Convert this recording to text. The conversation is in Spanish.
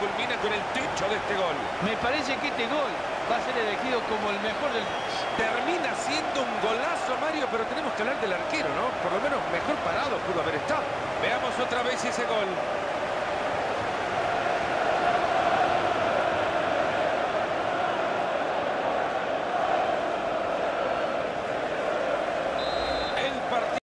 culmina con el techo de este gol. Me parece que este gol va a ser elegido como el mejor del... Termina siendo un golazo, Mario, pero tenemos que hablar del arquero, ¿no? Por lo menos mejor parado pudo haber estado. Veamos otra vez ese gol.